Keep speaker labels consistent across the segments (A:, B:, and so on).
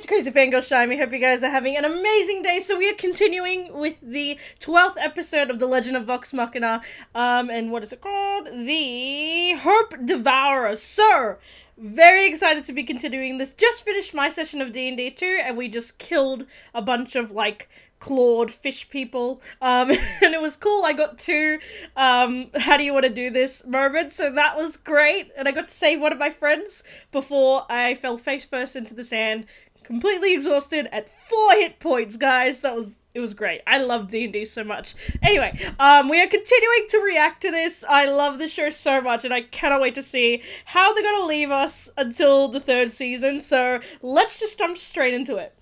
A: it's Crazy Fangirl Shyami. I hope you guys are having an amazing day. So we are continuing with the 12th episode of The Legend of Vox Machina. Um, and what is it called? The Hope Devourer. So, very excited to be continuing this. Just finished my session of D&D 2 and we just killed a bunch of, like, clawed fish people um and it was cool i got two um how do you want to do this moments so that was great and i got to save one of my friends before i fell face first into the sand completely exhausted at four hit points guys. That was it was great. I love d&d so much. Anyway um we are continuing to react to this. I love the show so much and i cannot wait to see how they're gonna leave us until the third season. So let's just jump straight into it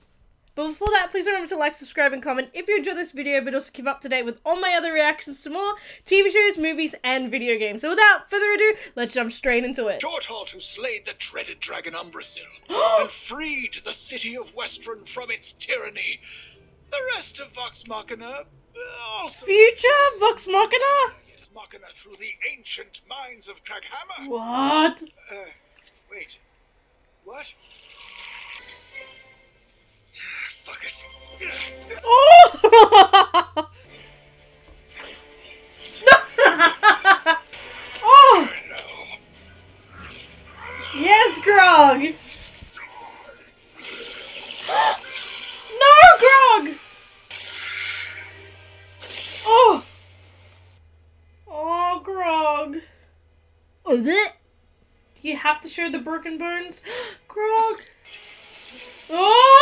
A: but before that, please remember to like, subscribe, and comment if you enjoy this video, but also keep up to date with all my other reactions to more TV shows, movies, and video games. So without further ado, let's jump straight into it.
B: Shorthalt who slayed the dreaded dragon Umbrasyl and freed the city of Westruun from its tyranny. The rest of Vox Machina uh, also
A: Future Vox Machina?
B: Yes, Machina through the ancient mines of Kraghammer.
A: What?
B: Uh, wait. What?
A: Oh! oh! Yes, Grog! no, Grog! Oh! Oh, Grog. Oh, you have to share the broken bones? Grog! Oh!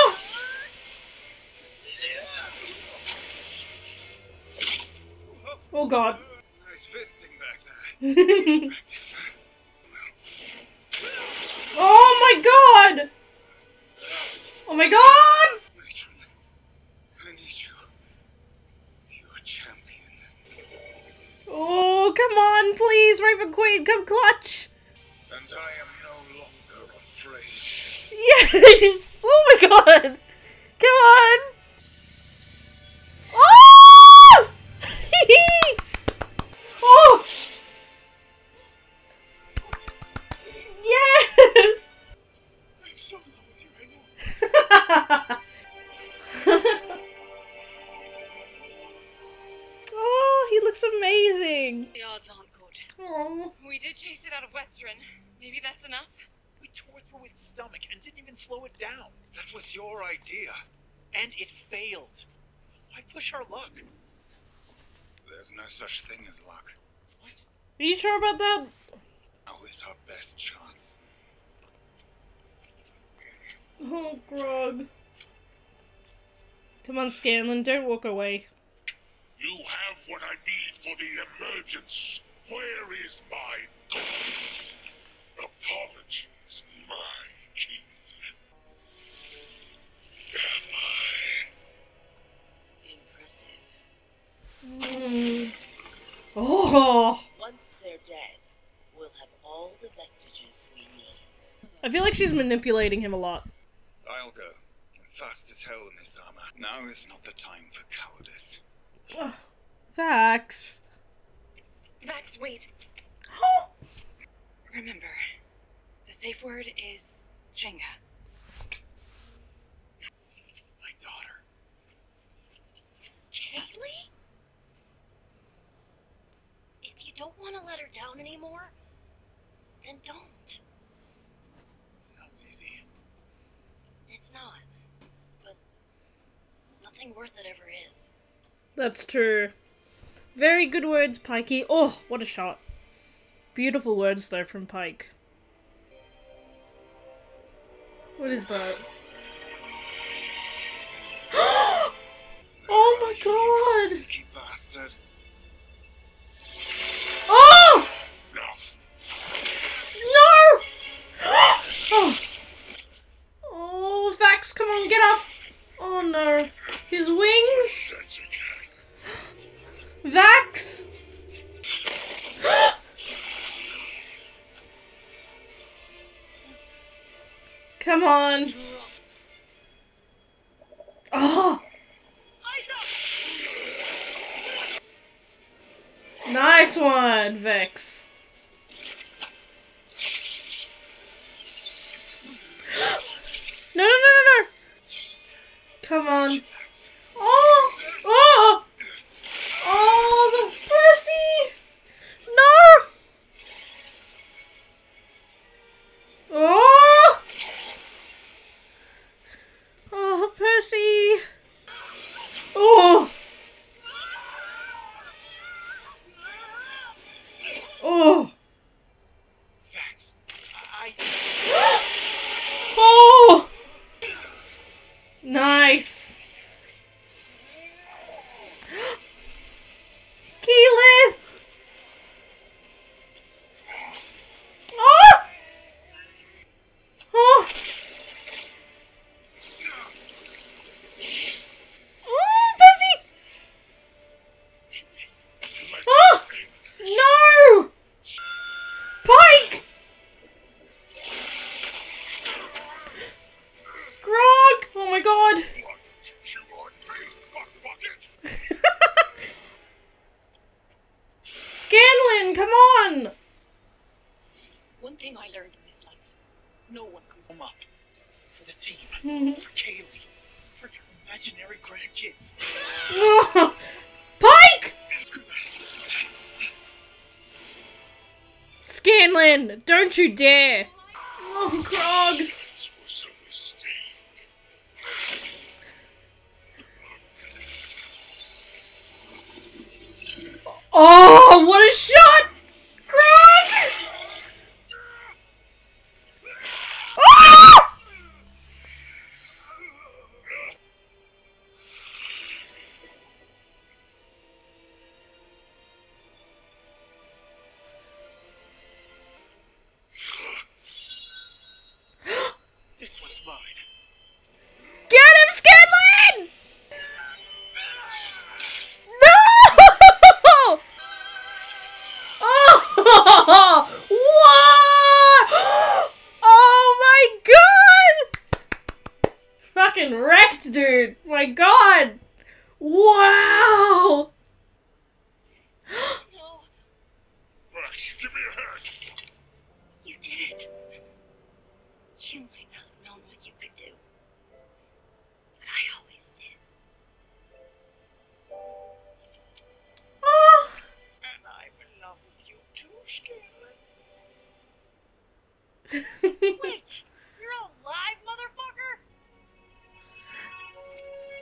A: Oh, God.
B: Nice fisting back there.
A: Oh my god! Oh my god!
B: Matron, I need you. You're a champion.
A: Oh, come on, please, Raven Queen, come clutch!
B: And I am no longer afraid.
A: Yes! Oh my god! Come on! Oh!
C: chase it out of Westruun. Maybe that's enough?
B: We tore through its stomach and didn't even slow it down. That was your idea. And it failed. Why push our luck? There's no such thing as luck. What?
A: Are you sure about that?
B: Now is our best chance.
A: Oh, Grog. Come on, Scanlan, don't walk away.
D: You have what I need for the emergence. Where is my apologies, my king? Am I?
C: Impressive.
A: Mm. Oh,
C: Once they're dead, we'll have all the vestiges we need.
A: I feel like she's manipulating him a lot.
B: I'll go. Fast as hell in this armor. Now is not the time for cowardice.
A: Vax.
C: Vax, wait. Remember, the safe word is Jenga.
B: My daughter.
C: Kaylie? If you don't want to let her down anymore, then don't.
B: Sounds easy.
C: It's not. But nothing worth it ever is.
A: That's true. Very good words, Pikey. Oh, what a shot. Beautiful words, though, from Pike. What is that? oh my god!
B: Bastard.
A: Oh! No! oh. oh, Vax, come on, get up! Oh no. His wings? On. Oh! Nice one, Vex. No, no, no, no, no! Come on. Come on!
C: One thing I learned in this life
B: No one comes home up. For the team. Mm-hmm. for Kaylie. For your imaginary grandkids.
A: Pike! Scanlan, don't you dare! Oh, Grog!
D: This was a mistake.
A: Oh, what a shot!
D: Vax, give me a hand.
C: you did it. You might not have known what you could do. But I always did.
A: Oh.
B: And I'm in love with you too, Scanlan.
C: Wait, you're alive,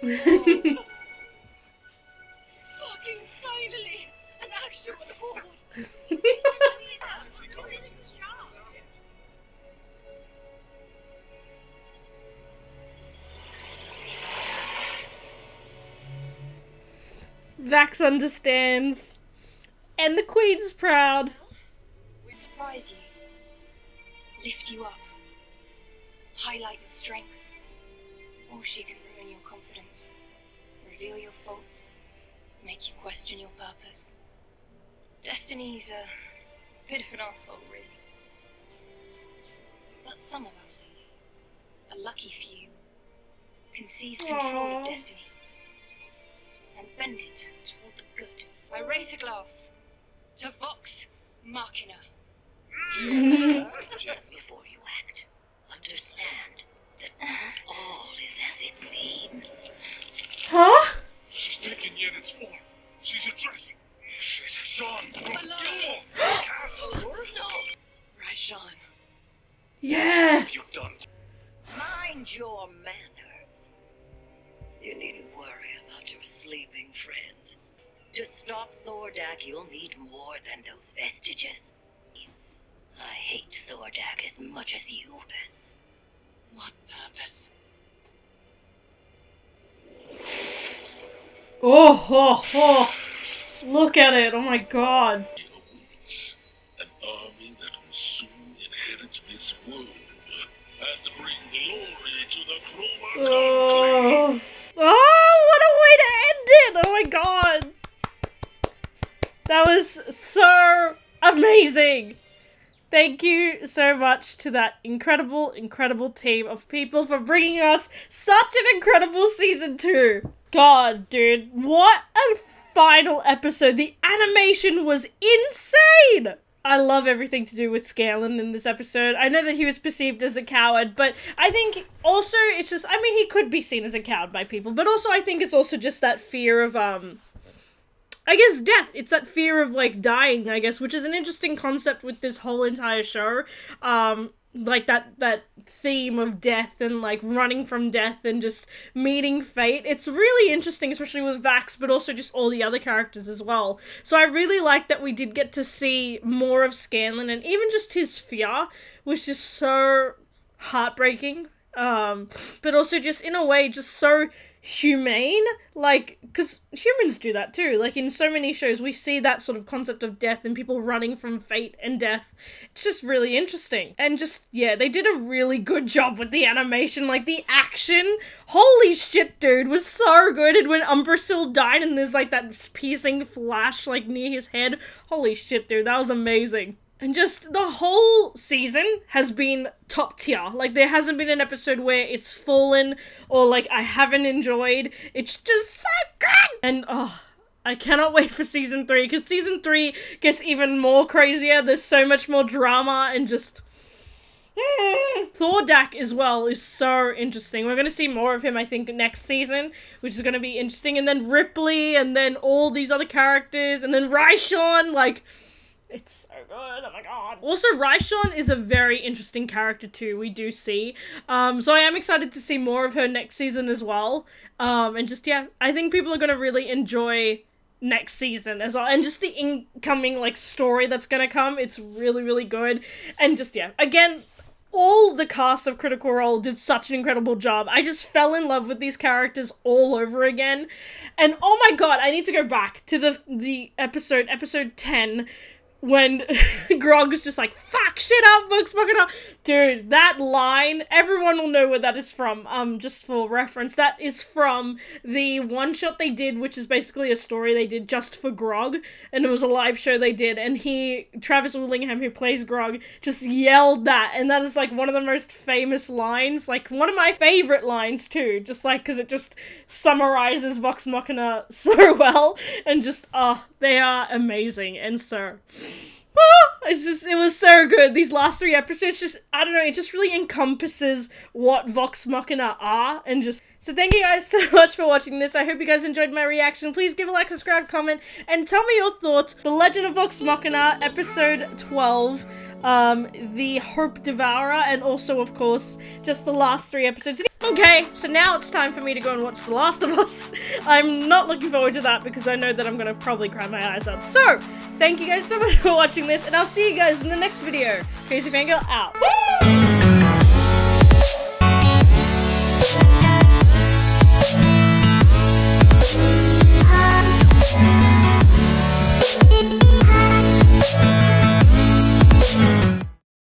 C: motherfucker?
A: Vax understands. And the Queen's proud.
C: We surprise you. Lift you up. Highlight your strength. Or she can ruin your confidence. Reveal your faults. Make you question your purpose. Destiny's a bit of an asshole, really. But some of us, a lucky few, can seize control
A: Aw.
C: of destiny and bend it toward the good. I raise a glass to Vox Machina.
E: Before you act, understand that not all is as it seems.
A: Huh?
D: She's taking Yennett's form. She's a drake. Shit, Sean.
C: Alone.
B: Cass, oh,
C: No! Right, Sean.
A: Yeah.
B: you done?
E: Mind your manners. You needn't worry about your sleeping friends. To stop Thordak, you'll need more than those vestiges. I hate Thordak as much as you, Bess.
C: What purpose?
A: Oh, oh, oh. Look at it. Oh my god.
D: an army that will soon inherit this world and bring glory to the Chroma Conclave.
A: Oh. oh, what a way to end it! Oh my god. That was so amazing. Thank you so much to that incredible, incredible team of people for bringing us such an incredible season two. God, dude, what a final episode. The animation was insane. I love everything to do with Scanlan in this episode. I know that he was perceived as a coward, but I think also it's just I mean he could be seen as a coward by people, but also I think it's also just that fear of um I guess death. It's that fear of like dying, I guess, which is an interesting concept with this whole entire show. Um like that that theme of death and like running from death and just meeting fate. It's really interesting, especially with Vax, but also just all the other characters as well. So I really like that we did get to see more of Scanlan and even just his fear was just so heartbreaking. Um, but also just in a way, just so humane like because humans do that too. Like in so many shows we see that sort of concept of death and people running from fate and death. It's just really interesting. And just yeah they did a really good job with the animation. Like the action holy shit dude was so good. And when Umbrasyl died and there's like that piercing flash like near his head holy shit dude that was amazing and just the whole season has been top tier. Like there hasn't been an episode where it's fallen or like I haven't enjoyed. It's just so good. And oh, I cannot wait for season 3 cuz season 3 gets even more crazier. There's so much more drama and just mm. Thordak as well is so interesting. We're going to see more of him, I think, next season, which is going to be interesting. And then Ripley, and then all these other characters, and then Raishan, like, it's so good. Oh my god. Also, Raishan is a very interesting character too. We do see. Um, so I am excited to see more of her next season as well. Um, and just yeah, I think people are gonna really enjoy next season as well and just the incoming like story that's gonna come it's really really good and just yeah again all the cast of critical role did such an incredible job i just fell in love with these characters all over again and oh my god i need to go back to the the episode episode 10 when Grog's just like, fuck shit up, Vox Machina. Dude, that line, everyone will know where that is from. Um, just for reference, that is from the one shot they did, which is basically a story they did just for Grog, and it was a live show they did, and he, Travis Willingham, who plays Grog, just yelled that, and that is like one of the most famous lines, like one of my favorite lines too, just like because it just summarizes Vox Machina so well, and just, ah, oh, they are amazing, and so. it's just it was so good. These last three episodes just I don't know, it just really encompasses what Vox Machina are and just so thank you guys so much for watching this. I hope you guys enjoyed my reaction. Please give a like, subscribe, comment, and tell me your thoughts. The Legend of Vox Machina, episode 12, um, the Hope Devourer, and also, of course, just the last three episodes. Okay, so now it's time for me to go and watch The Last of Us. I'm not looking forward to that because I know that I'm gonna probably cry my eyes out. So, thank you guys so much for watching this, and I'll see you guys in the next video. Crazy Fangirl out.